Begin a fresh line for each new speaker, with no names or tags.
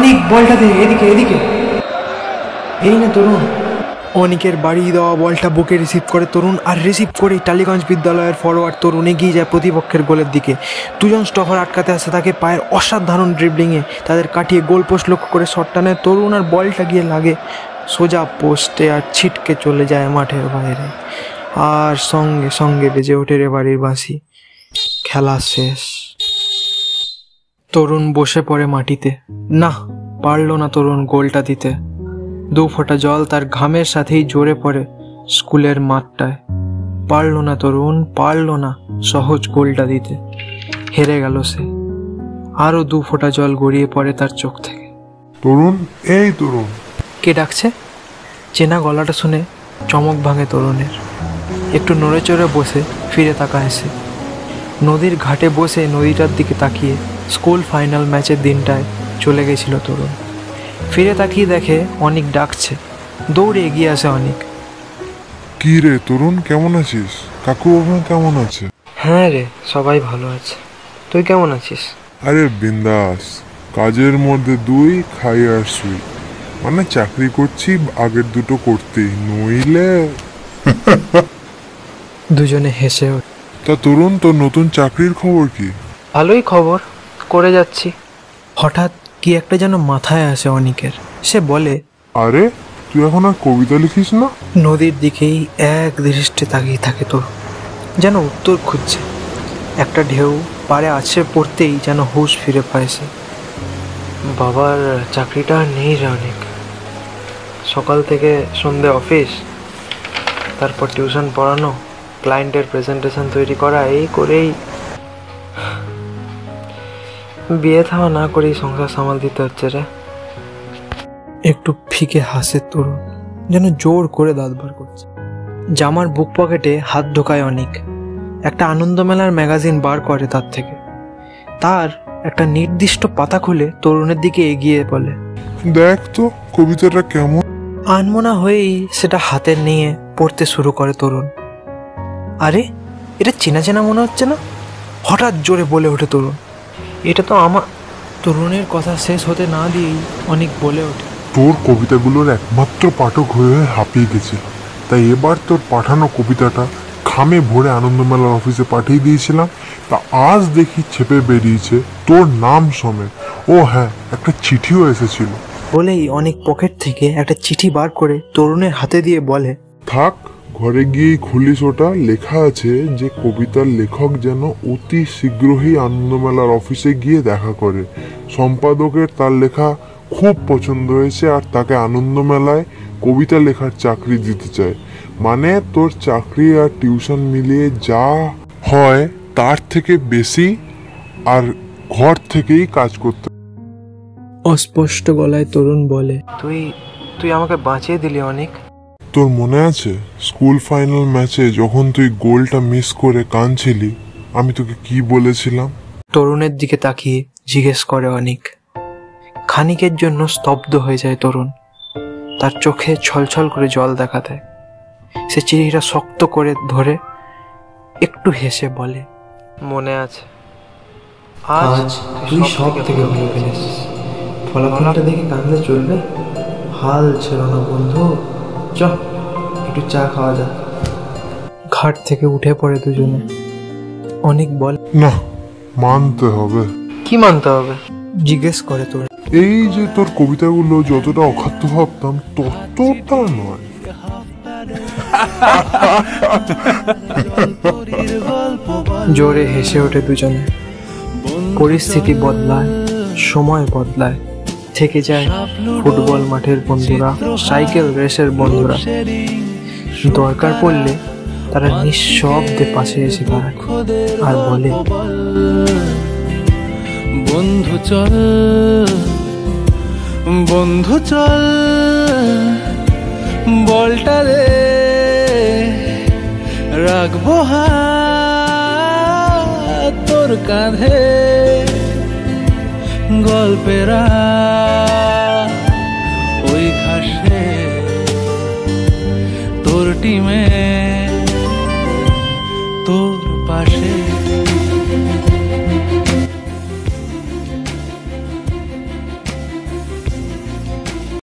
অনেক, বলটা এদিকে এদিকে। এই না তরুণ। অনিকের বাড়ি দেওয়া বলটা বুকে রিসিভ করে তরুণ, আর রিসিভ করে টালিগঞ্জ বিদ্যালয়ের ফরওয়ার্ড তরুণ এগিয়ে যায় প্রতিপক্ষের গোলের দিকে। দুজন স্টফার আটকাতে আসে তাকে পায়ের অসাধারণ ড্রিবলিংয়ে তাদের কাটিয়ে গোল পোস্ট লক্ষ্য করে শটটা নেয় তরুণ, আর বলটা গিয়ে লাগে সোজা পোস্টে আর ছিটকে চলে যায় মাঠের বাইরে। আর সঙ্গে সঙ্গে বেজে ওঠে রে বাড়ির বাঁশি। খেলা শেষ। তরুণ বসে পড়ে মাটিতে। না পারল না তরুণ গোলটা দিতে। দু ফোঁটা জল তার ঘামের সাথেই জোরে পড়ে স্কুলের মাঠটায়। পারল না তরুণ পারল না সহজ গোলটা দিতে। হেরে গেল সে। আরও দু ফোঁটা জল গড়িয়ে পড়ে তার চোখ থেকে।
তরুণ এই তরুণ।
কে ডাকছে? চেনা গলাটা শুনে চমক ভাঙে তরুণের। একটু নড়ে চড়ে বসে ফিরে তাকায় সে। নদীর ঘাটে বসে নদীটার দিকে তাকিয়ে স্কুল ফাইনাল ম্যাচের দিনটায় চলে গেছিল তরুণ। ফিরে তাকিয়ে দেখে অনেক ডাকছে। দৌড়ে এগিয়ে আসে অনেক।
কি রে তরুণ কেমন আছিস? কাকু বাবা কেমন আছে?
হ্যাঁ রে সবাই ভালো আছে। তুই কেমন আছিস?
আরে বিন্দাস কাজের মধ্যে দুই খাই আর শুই। মানে চাকরি করছি আগের দুটো করতেই নইলে
দুজনে হেসে ওঠে।
তা তরুণ তোর নতুন চাকরির খবর কি?
ভালোই খবর। করে যাচ্ছি। হঠাৎ কি একটা যেন মাথায় আসে অনিকের। সে বলে
আরে তুই এখন আর কবিতা লিখিস না?
নদীর দিকেই এক দৃষ্টে তাকিয়ে থাকে তোর যেন উত্তর খুঁজছে। একটা ঢেউ পারে আছে পড়তেই যেন হুঁশ ফিরে পায় সে। বাবার চাকরিটা নেই রে অনেক। সকাল থেকে সন্ধে অফিস তারপর টিউশন পড়ানো ক্লায়েন্টের প্রেজেন্টেশন তৈরি করা এই করেই বিয়ে থাওয়া না করেই সংসার সামাল দিতে হচ্ছে রে। একটু ফিকে হাসে তরুণ যেন জোর করে দাঁত বার করছে। জামার বুক পকেটে হাত ঢোকায় অনেক। একটা আনন্দ মেলার ম্যাগাজিন বার করে তার থেকে। তার একটা নির্দিষ্ট পাতা খুলে তরুণের দিকে এগিয়ে বলে
দেখ তো কবিতাটা কেমন?
আনমনা হয়েই সেটা হাতে নিয়ে পড়তে শুরু করে তরুণ। আরে এটা চেনা চেনা মনে হচ্ছে না? হঠাৎ জোরে বলে ওঠে তরুণ। এটা তো আমার তরুণের কথা শেষ হতে না দিয়েই অনেক বলে ওঠে।
তোর কবিতাগুলোর একমাত্র পাঠক হয়ে হাঁপিয়ে গেছিল। তাই এবার তোর পাঠানো কবিতাটা খামে ভরে আনন্দমেলার অফিসে পাঠিয়ে দিয়েছিলাম। তা আজ দেখি ছেপে বেরিয়েছে তোর নাম সমেত। ও হ্যাঁ একটা চিঠিও এসেছিল।
বলেই অনেক পকেট থেকে একটা চিঠি বার করে তরুণের হাতে দিয়ে বলে
থাক ঘরে গিয়েই খুলিস ওটা লেখা আছে যে কবিতার লেখক যেন অতি শীঘ্রই আনন্দমেলার অফিসে গিয়ে দেখা করে। সম্পাদকের তার লেখা খুব পছন্দ হয়েছে আর তাকে আনন্দমেলায় কবিতা লেখার চাকরি দিতে চায়। মানে তোর চাকরি আর টিউশন মিলিয়ে যা হয় তার থেকে বেশি আর ঘর থেকেই কাজ করতে
অস্পষ্ট গলায় তরুণ বলে তুই তুই আমাকে বাঁচিয়ে দিলি অনেক।
তোর মনে আছে স্কুল ফাইনাল ম্যাচে যখন তুই গোলটা মিস করে কাঁদছিলি আমি তোকে কি বলেছিলাম?
তরুণের দিকে তাকিয়ে জিজ্ঞেস করে অনেক। খানিকের জন্য স্তব্ধ হয়ে যায় তরুণ। তার চোখে ছলছল করে জল দেখা দেয়। সে চিঠিটা শক্ত করে ধরে একটু হেসে বলে মনে আছে।
আজ তুই সব থেকে ভালো খেলেছিস ফলাফলটা দেখে কাঁদলে চলবে? হাল ছিল না বন্ধু। চ একটু চা খাওয়া যাক।
ঘাট থেকে উঠে পড়ে দুজনে। অনেক বল
না মানতে হবে।
কি মানতে হবে? জিজ্ঞেস করে তোর।
এই যে তোর কবিতাগুলো যতটা অখাদ্য ভাবতাম ততটা নয়।
জোরে হেসে ওঠে দুজনে। পরিস্থিতি বদলায় সময় বদলায়। থেকে যায় ফুটবল মাঠের বন্ধুরা, সাইকেল রেসের বন্ধুরা। দরকার পড়লে তারা নিঃশব্দে পাশে এসে আর বলে,
বন্ধু চল বন্ধু চল, বলটা রে রাখব হাত তোর কাঁধে। গল্পেরা ওই ঘাসে তোর টিমে তোর পাশে।